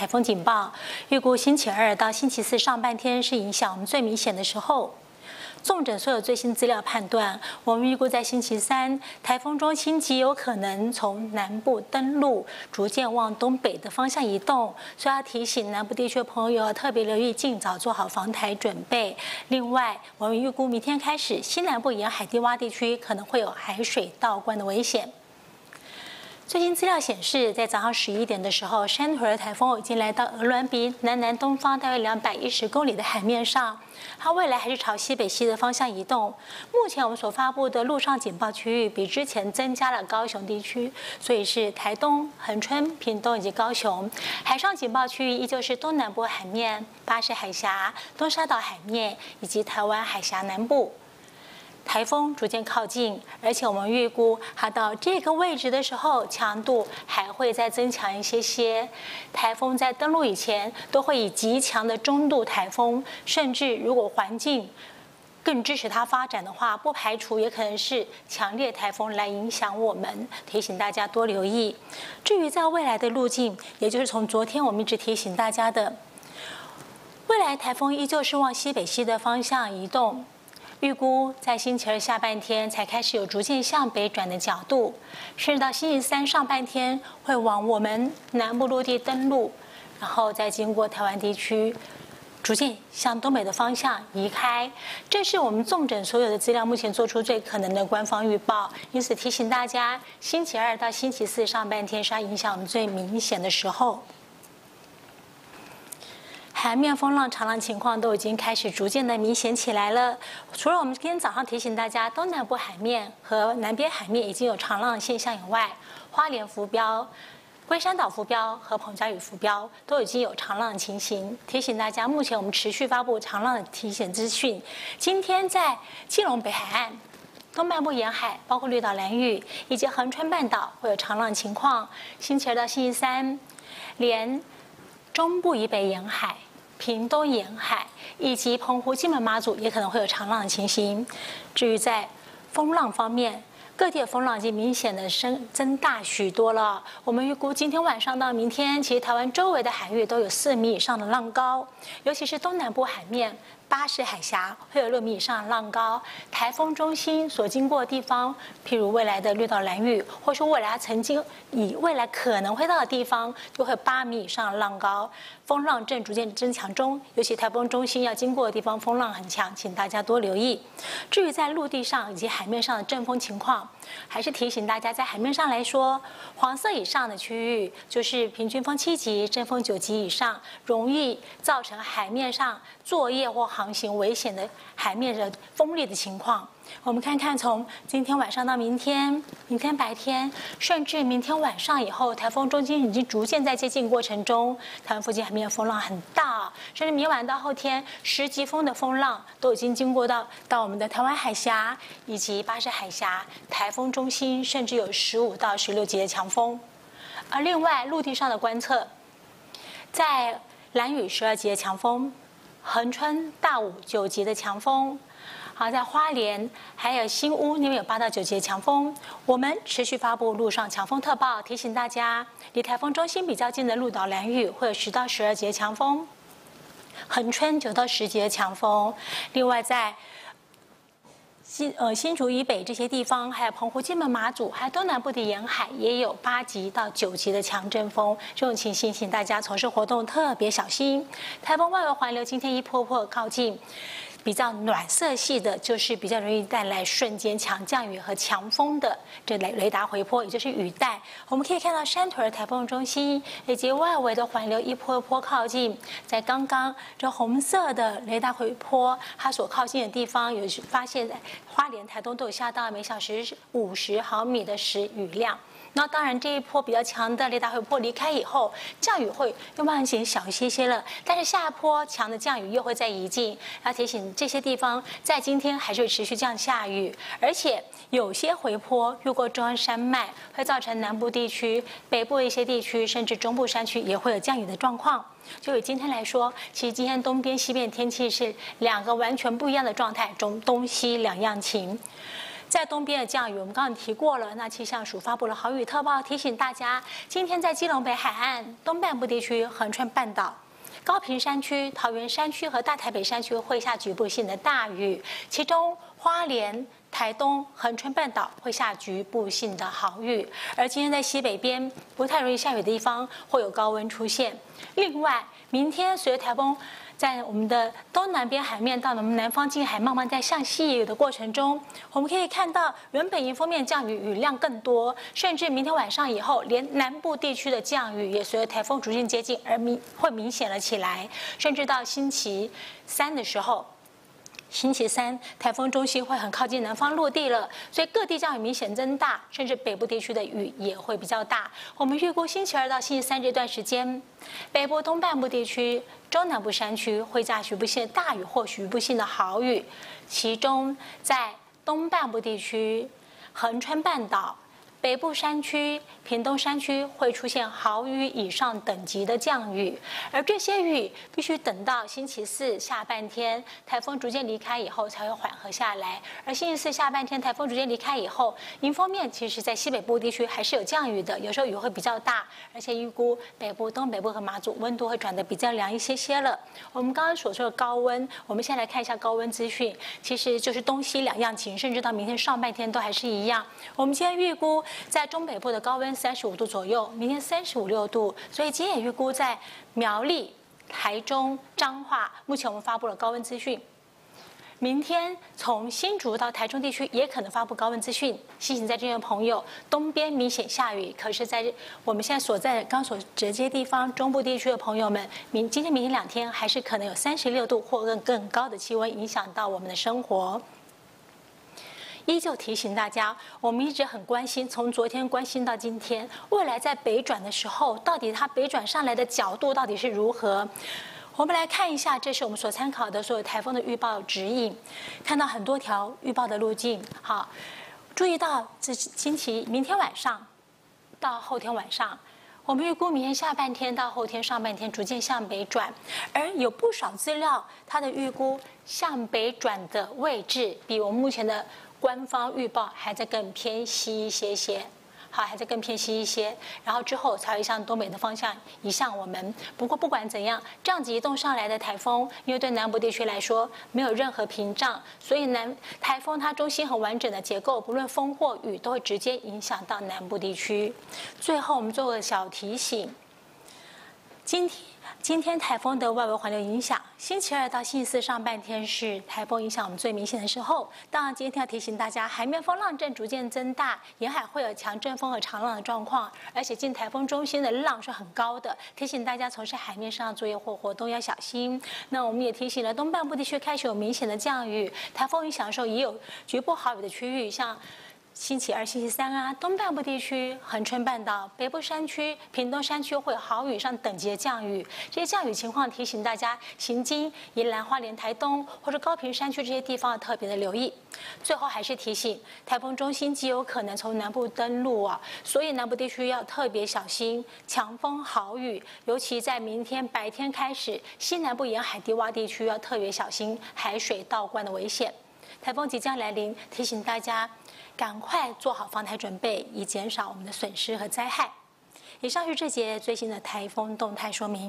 台风警报，预估星期二到星期四上半天是影响我们最明显的时候。纵诊所有最新资料判断，我们预估在星期三，台风中心极有可能从南部登陆，逐渐往东北的方向移动。所以要提醒南部地区的朋友要特别留意，尽早做好防台准备。另外，我们预估明天开始，西南部沿海低洼地区可能会有海水倒灌的危险。最新资料显示，在早上十一点的时候，山图尔台风已经来到鹅銮鼻南南东方大约两百一十公里的海面上，它未来还是朝西北西的方向移动。目前我们所发布的陆上警报区域比之前增加了高雄地区，所以是台东、恒春、屏东以及高雄。海上警报区域依旧是东南部海面、巴士海峡、东沙岛海面以及台湾海峡南部。台风逐渐靠近，而且我们预估它到这个位置的时候，强度还会再增强一些些。台风在登陆以前，都会以极强的中度台风，甚至如果环境更支持它发展的话，不排除也可能是强烈台风来影响我们。提醒大家多留意。至于在未来的路径，也就是从昨天我们一直提醒大家的，未来台风依旧是往西北西的方向移动。预估在星期二下半天才开始有逐渐向北转的角度，甚至到星期三上半天会往我们南部陆地登陆，然后再经过台湾地区，逐渐向东北的方向移开。这是我们纵整所有的资料，目前做出最可能的官方预报。因此提醒大家，星期二到星期四上半天是它影响我们最明显的时候。海面风浪、长浪情况都已经开始逐渐的明显起来了。除了我们今天早上提醒大家，东南部海面和南边海面已经有长浪现象以外，花莲浮标、龟山岛浮标和澎嘉屿浮标都已经有长浪情形。提醒大家，目前我们持续发布长浪的提醒资讯。今天在基隆北海岸、东半部沿海，包括绿岛、蓝屿以及横穿半岛会有长浪情况。星期二到星期三，连中部以北沿海。屏东沿海以及澎湖、金门、马祖也可能会有长浪的情形。至于在风浪方面，各地的风浪已经明显的升增大许多了。我们预估今天晚上到明天，其实台湾周围的海域都有四米以上的浪高，尤其是东南部海面。巴士海峡会有六米以上的浪高，台风中心所经过的地方，譬如未来的绿岛、蓝屿，或是未来曾经以未来可能会到的地方，就会有八米以上的浪高，风浪正逐渐增强中。尤其台风中心要经过的地方，风浪很强，请大家多留意。至于在陆地上以及海面上的阵风情况，还是提醒大家，在海面上来说，黄色以上的区域就是平均风七级、阵风九级以上，容易造成海面上作业或。航行危险的海面的风力的情况，我们看看从今天晚上到明天，明天白天，甚至明天晚上以后，台风中心已经逐渐在接近过程中，台湾附近海面风浪很大，甚至明晚到后天，十级风的风浪都已经经过到到我们的台湾海峡以及巴士海峡，台风中心甚至有十五到十六级的强风，而另外陆地上的观测，在蓝雨十二级的强风。横穿大武九级的强风，好，在花莲还有新屋那边有八到九级的强风。我们持续发布路上强风特报，提醒大家，离台风中心比较近的鹿岛蓝屿会有十到十二级的强风，横穿九到十级的强风。另外在新呃新竹以北这些地方，还有澎湖、金门、马祖，还有东南部的沿海，也有八级到九级的强阵风。这种情形，请大家从事活动特别小心。台风外围环流今天一波波靠近。比较暖色系的，就是比较容易带来瞬间强降雨和强风的这雷雷达回波，也就是雨带。我们可以看到山屯台风中心以及外围的环流一波一波靠近，在刚刚这红色的雷达回波它所靠近的地方，有发现花莲、台东都有下到每小时五十毫米的时雨量。那当然，这一波比较强的雷达回波离开以后，降雨会又慢慢减小一些些了。但是下一波强的降雨又会再移进，要提醒这些地方，在今天还是会持续降下雨，而且有些回坡越过中央山脉，会造成南部地区、北部一些地区，甚至中部山区也会有降雨的状况。就以今天来说，其实今天东边、西边天气是两个完全不一样的状态，中东西两样晴。在东边的降雨，我们刚刚提过了。那气象署发布了豪雨特报，提醒大家，今天在基隆北海岸东半部地区、横穿半岛、高屏山区、桃园山区和大台北山区会下局部性的大雨，其中花莲。台东恒春半岛会下局部性的豪雨，而今天在西北边不太容易下雨的地方会有高温出现。另外，明天随着台风在我们的东南边海面到我们南方近海慢慢在向西移的过程中，我们可以看到原本迎风面降雨雨量更多，甚至明天晚上以后，连南部地区的降雨也随着台风逐渐接近而明会明显了起来，甚至到星期三的时候。星期三，台风中心会很靠近南方落地了，所以各地降雨明显增大，甚至北部地区的雨也会比较大。我们预估星期二到星期三这段时间，北部东半部地区、中南部山区会下局部性大雨或局部性的豪雨，其中在东半部地区、横穿半岛。北部山区、屏东山区会出现豪雨以上等级的降雨，而这些雨必须等到星期四下半天台风逐渐离开以后才会缓和下来。而星期四下半天台风逐渐离开以后，迎风面其实在西北部地区还是有降雨的，有时候雨会比较大，而且预估北部、东北部和马祖温度会转得比较凉一些些了。我们刚刚所说的高温，我们先来看一下高温资讯，其实就是东西两样情，甚至到明天上半天都还是一样。我们今天预估。在中北部的高温三十五度左右，明天三十五六度，所以今天也预估在苗栗、台中、彰化，目前我们发布了高温资讯。明天从新竹到台中地区也可能发布高温资讯。提醒在这边的朋友，东边明显下雨，可是在我们现在所在刚所直接地方中部地区的朋友们，明今天、明天两天还是可能有三十六度或更更高的气温影响到我们的生活。依旧提醒大家，我们一直很关心，从昨天关心到今天，未来在北转的时候，到底它北转上来的角度到底是如何？我们来看一下，这是我们所参考的所有台风的预报指引，看到很多条预报的路径。好，注意到这星期明天晚上到后天晚上，我们预估明天下半天到后天上半天逐渐向北转，而有不少资料，它的预估向北转的位置比我们目前的。官方预报还在更偏西一些些，好，还在更偏西一些，然后之后才会向东北的方向移向我们。不过不管怎样，这样子移动上来的台风，因为对南部地区来说没有任何屏障，所以南台风它中心很完整的结构，不论风或雨都会直接影响到南部地区。最后我们做个小提醒，今天。今天台风的外围环流影响，星期二到星期四上半天是台风影响我们最明显的时候。当然，今天要提醒大家，海面风浪正逐渐增大，沿海会有强阵风和长浪的状况，而且进台风中心的浪是很高的，提醒大家从事海面上作业或活动要小心。那我们也提醒了东半部地区开始有明显的降雨，台风影响的时候也有局部好雨的区域，像。星期二、星期三啊，东半部地区、恒春半岛、北部山区、屏东山区会有豪雨上等级的降雨。这些降雨情况提醒大家，行经宜兰花莲、台东或者高屏山区这些地方要特别的留意。最后还是提醒，台风中心极有可能从南部登陆啊，所以南部地区要特别小心强风豪雨，尤其在明天白天开始，西南部沿海低洼地区要特别小心海水倒灌的危险。台风即将来临，提醒大家。赶快做好防台准备，以减少我们的损失和灾害。以上是这节最新的台风动态说明。